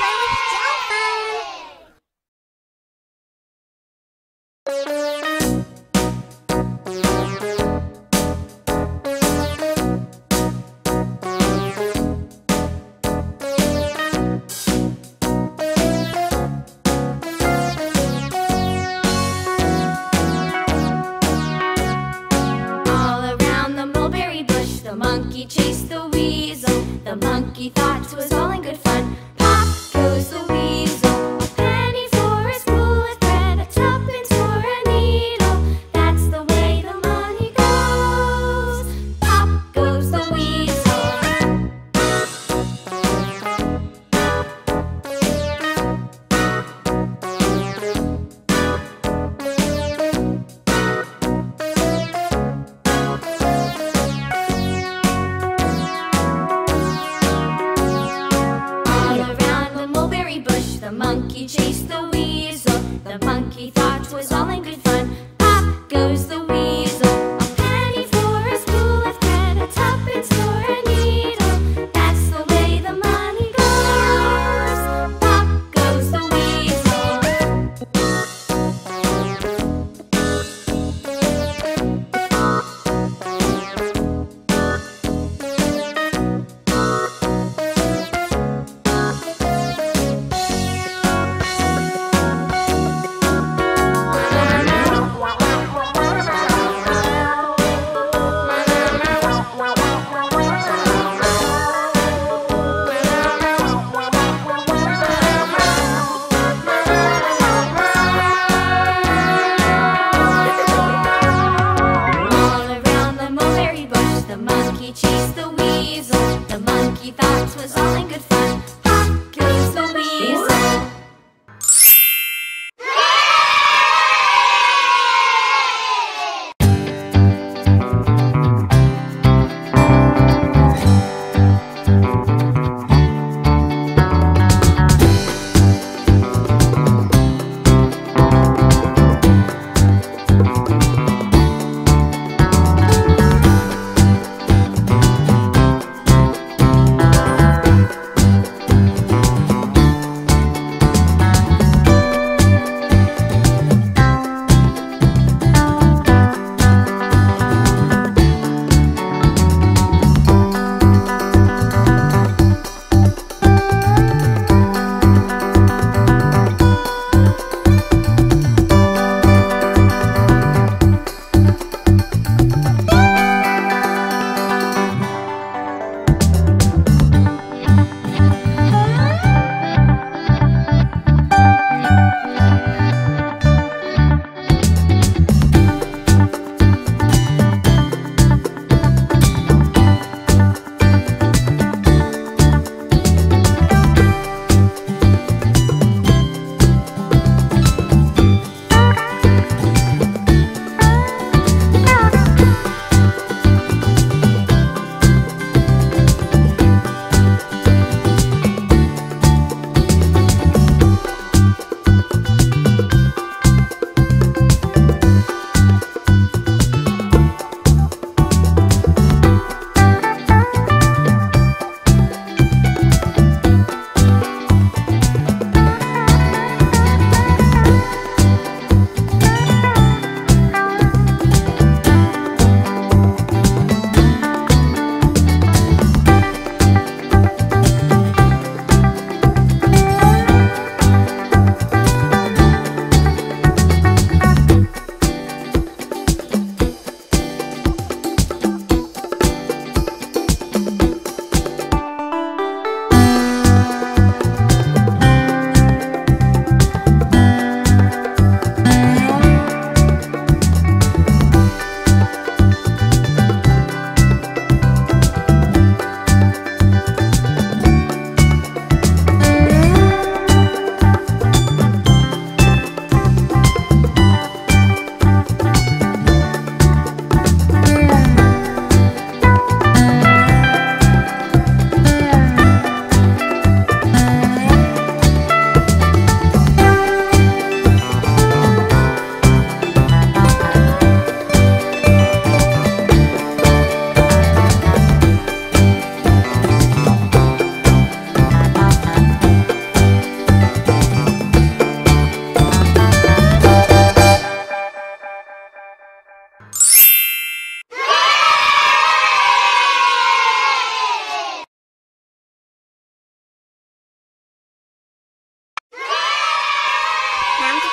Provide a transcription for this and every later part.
play with weasel. The monkey thought was all in good fun. Pop goes the weasel.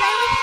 play with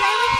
play with